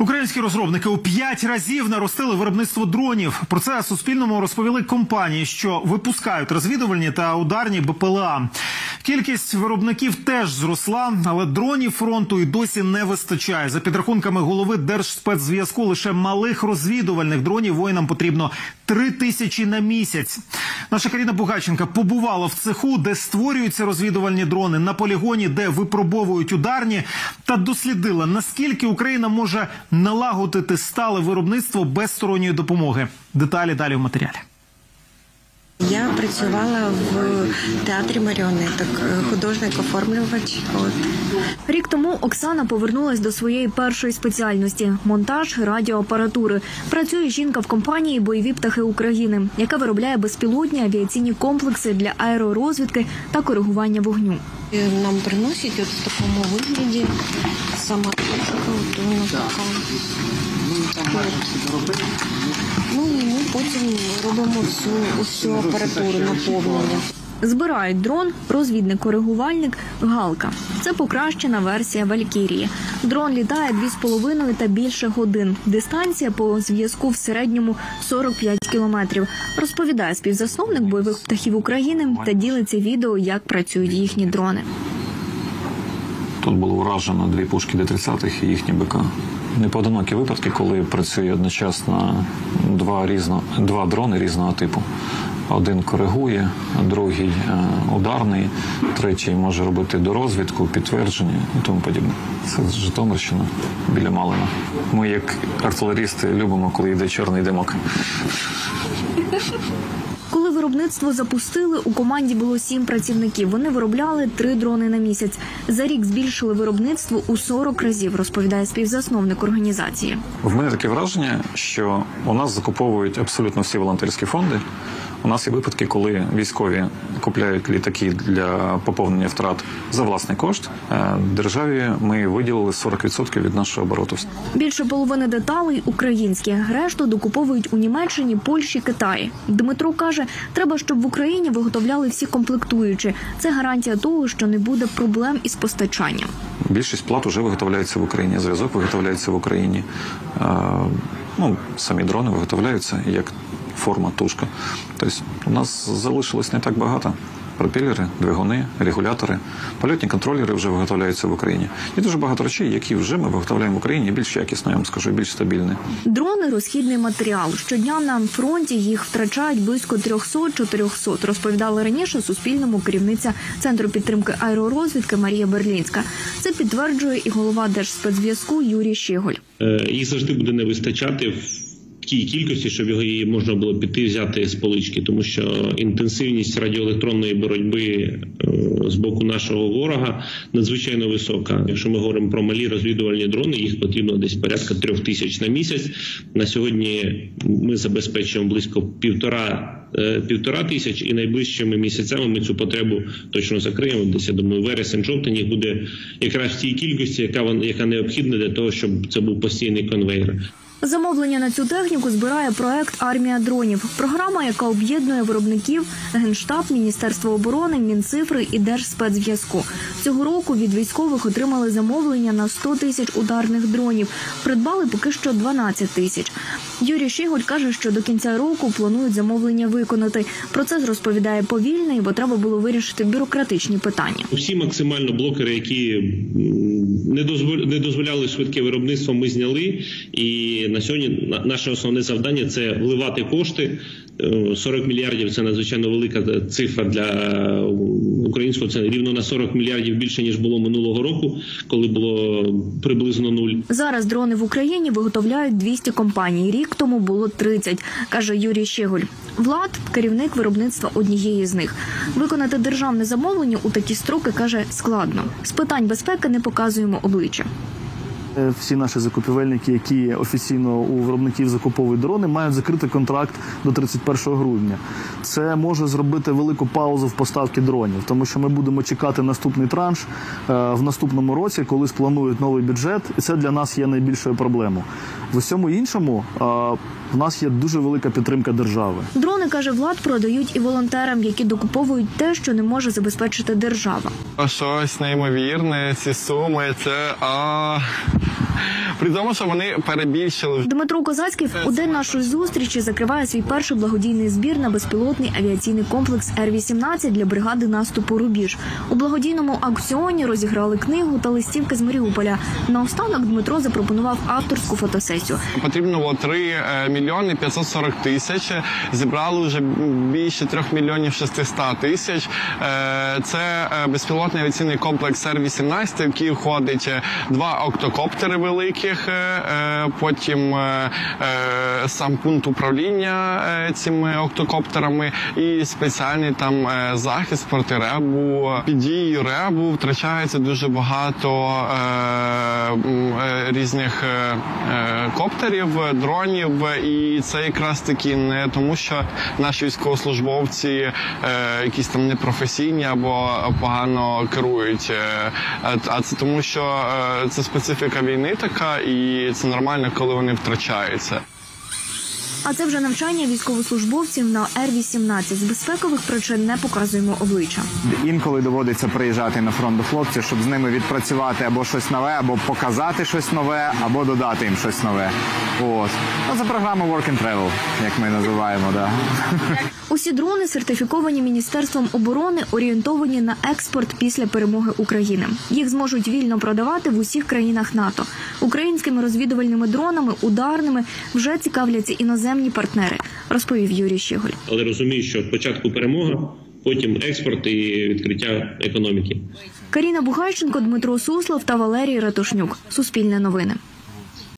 Українські розробники у п'ять разів наростили виробництво дронів. Про це Суспільному розповіли компанії, що випускають розвідувальні та ударні БПЛА. Кількість виробників теж зросла, але дронів фронту і досі не вистачає. За підрахунками голови Держспецзв'язку, лише малих розвідувальних дронів воїнам потрібно три тисячі на місяць. Наша Каріна Бугаченка побувала в цеху, де створюються розвідувальні дрони, на полігоні, де випробовують ударні, та дослідила наскільки Україна може налагодити стале виробництво без сторонньої допомоги. Деталі далі в матеріалі. Я працювала в театрі маріонеток, е, художник-оформлювач. От Рік тому Оксана повернулась до своєї першої спеціальності монтаж радіоапаратури. Працює жінка в компанії Бойові птахи України, яка виробляє безпілотні авіаційні комплекси для аеророзвідки та коригування вогню. І нам приносять от в такому вигляді сама точка, от вона така. Ну і ми потім робимо всю усю апаратуру наповнення. Збирають дрон, розвідник-коригувальник Галка. Це покращена версія Валькірії. Дрон літає 2,5 та більше годин. Дистанція по зв'язку в середньому 45 кілометрів. Розповідає співзасновник бойових птахів України та ділиться відео, як працюють їхні дрони. Тут було уражено дві пушки Д-30 і їхні БК. Непоодинокі випадки, коли працює одночасно два, різно, два дрони різного типу. Один коригує, другий е, ударний, третій може робити дорозвідку, підтвердження і тому подібне. Це Житомирщина біля Малина. Ми, як артилерісти, любимо, коли йде чорний димок. Виробництво запустили, у команді було сім працівників. Вони виробляли три дрони на місяць. За рік збільшили виробництво у 40 разів, розповідає співзасновник організації. В мене таке враження, що у нас закуповують абсолютно всі волонтерські фонди. У нас є випадки, коли військові купляють літаки для поповнення втрат за власний кошт. Е, Державі ми виділили 40% від нашого обороту. Більше половини деталей українські. Решту докуповують у Німеччині, Польщі, Китаї. Дмитро каже, треба, щоб в Україні виготовляли всі комплектуючі. Це гарантія того, що не буде проблем із постачанням. Більшість плат вже виготовляється в Україні. Зв'язок виготовляється в Україні. Ну, самі дрони виготовляються як форма тушка. Тобто у нас залишилось не так багато. Пропелери, двигуни, регулятори, польотні контролери вже виготовляються в Україні. Є дуже багато речей, які вже ми виготовляємо в Україні більш якісно, я вам скажу, більш стабільні. Дрони розхідний матеріал. Щодня на фронті їх втрачають близько 300-400, розповідала раніше Суспільному керівниця центру підтримки аеророзвідки Марія Берлінська. Це підтверджує і голова Держспецзв'язку Юрій Щеголь. Е, їх завжди буде не вистачати в тій кількості, щоб його її можна було піти взяти з полички, тому що інтенсивність радіоелектронної боротьби е, з боку нашого ворога надзвичайно висока. Якщо ми говоримо про малі розвідувальні дрони, їх потрібно десь порядка трьох тисяч на місяць. На сьогодні ми забезпечуємо близько півтора. е, Півтора тисяч і найближчими місяцями ми цю потребу точно закриємо. Десь я думаю, вересень, жовтень буде якраз в тій кількості, яка яка необхідна для того, щоб це був постійний конвейер. Замовлення на цю техніку збирає проект Армія дронів. Програма, яка об'єднує виробників, генштаб, Міністерство оборони, Мінцифри і Держспецзв'язку. Цього року від військових отримали замовлення на 100 тисяч ударних дронів. Придбали поки що 12 тисяч. Юрій Щеголь каже, що до кінця року планують замовлення виконати. Процес розповідає повільний, бо треба було вирішити бюрократичні питання. Усі максимально блокери, які не дозволя- не дозволяли швидке виробництво, ми зняли. І на сьогодні на- наше основне завдання це вливати кошти. Е, 40 мільярдів це надзвичайно велика цифра для е, українського. Це рівно на 40 мільярдів більше ніж було минулого року, коли було приблизно нуль. Зараз дрони в Україні виготовляють 200 компаній. Рік тому було 30, каже Юрій Щеголь. Влад керівник виробництва однієї з них. Виконати державне замовлення у такі строки каже складно. З питань безпеки не показуємо обличчя. Е, Всі наші закупівельники, які офіційно у виробників закуповують дрони, мають закрити контракт до 31 грудня. Це може зробити велику паузу в поставці дронів, тому що ми будемо чекати наступний транш е, в наступному році, коли спланують новий бюджет, і це для нас є найбільшою проблемою. В усьому іншому е, в нас є дуже велика підтримка держави. Дрони каже Влад, продають і волонтерам, які докуповують те, що не може забезпечити держава. Щось неймовірне, ці суми, це а При тому, що вони перебільшили Дмитро Козацький у день нашої зустрічі закриває свій перший благодійний збір на безпілотний авіаційний комплекс Р-18 для бригади наступу Рубіж. У благодійному аукціоні розіграли книгу та листівки з Маріуполя. Наостанок Дмитро запропонував авторську фотосесію. Потрібно було 3 е, мільйони 540 тисяч. Зібрали вже більше 3 мільйонів 600 тисяч. Е, Це е, безпілотний авіаційний комплекс Р-18, в який входить два октокоптери великих, е, е, потім е, сам пункт управління цими октокоптерами і спеціальний там захист проти ребу. Під дією ребу втрачається дуже багато різних коптерів, дронів, і це якраз таки не тому, що наші військовослужбовці якісь там непрофесійні або погано керують, а- це тому, що це специфіка війни така, і це нормально, коли вони втрачаються. А це вже навчання військовослужбовців на Р-18. З безпекових причин не показуємо обличчя. Інколи доводиться приїжджати на фронт до хлопців, щоб з ними відпрацювати або щось нове, або показати щось нове, або додати їм щось нове. От. Ну, це програма Work and Travel, як ми називаємо. Да. Усі дрони сертифіковані міністерством оборони, орієнтовані на експорт після перемоги України. Їх зможуть вільно продавати в усіх країнах НАТО. Українськими розвідувальними дронами, ударними вже цікавляться іноземні партнери, розповів Юрій Щеголь. Але розумію, що спочатку перемога, потім експорт і відкриття економіки. Каріна Бугайченко, Дмитро Суслов та Валерій Ратушнюк. Суспільне новини.